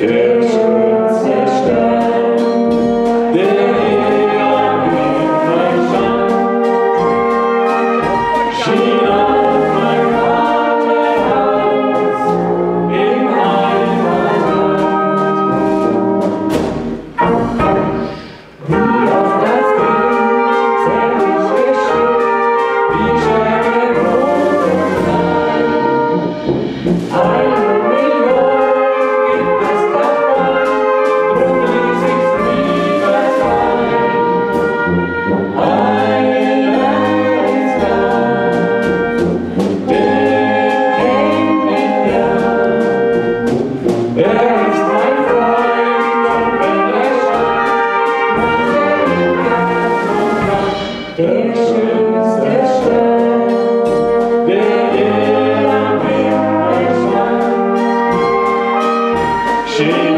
Yeah. shit.